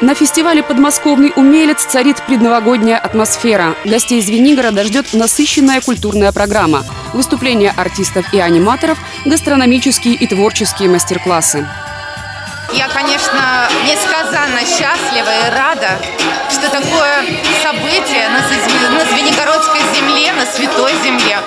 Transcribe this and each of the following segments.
На фестивале «Подмосковный умелец» царит предновогодняя атмосфера. Гостей Звенигорода ждет насыщенная культурная программа. Выступления артистов и аниматоров, гастрономические и творческие мастер-классы. Я, конечно, несказанно счастлива и рада, что такое событие на, Звенигородской земле, на Святой земле.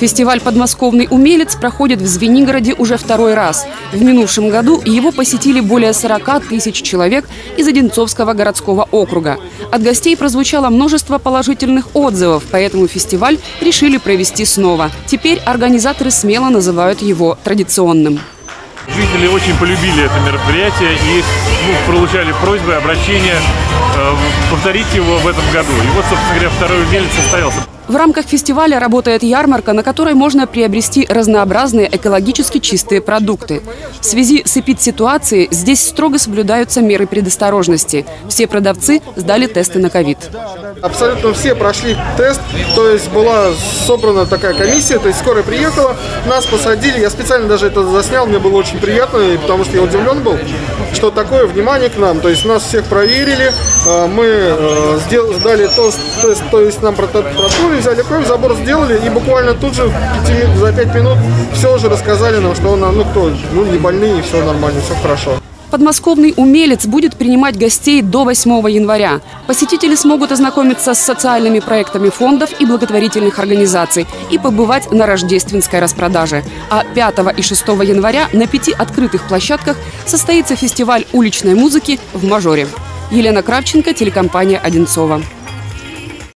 Фестиваль «Подмосковный умелец» проходит в Звенигороде уже второй раз. В минувшем году его посетили более 40 тысяч человек из Одинцовского городского округа. От гостей прозвучало множество положительных отзывов, поэтому фестиваль решили провести снова. Теперь организаторы смело называют его традиционным. Жители очень полюбили это мероприятие и ну, получали просьбы, обращения э, повторить его в этом году. И вот, собственно говоря, второй умелец состоялся. В рамках фестиваля работает ярмарка, на которой можно приобрести разнообразные экологически чистые продукты. В связи с эпид-ситуацией здесь строго соблюдаются меры предосторожности. Все продавцы сдали тесты на ковид. Абсолютно все прошли тест, то есть была собрана такая комиссия, то есть скорая приехала, нас посадили, я специально даже это заснял, мне было очень приятно, потому что я удивлен был, что такое внимание к нам, то есть нас всех проверили, а, мы э, сдали тест, то есть нам протоколе взяли кровь, забор сделали, и буквально тут же 5, за 5 минут все уже рассказали нам, что он, ну кто, ну не больные, все нормально, все хорошо. Подмосковный умелец будет принимать гостей до 8 января. Посетители смогут ознакомиться с социальными проектами фондов и благотворительных организаций и побывать на рождественской распродаже. А 5 и 6 января на пяти открытых площадках состоится фестиваль уличной музыки в Мажоре. Елена Кравченко, телекомпания «Одинцова».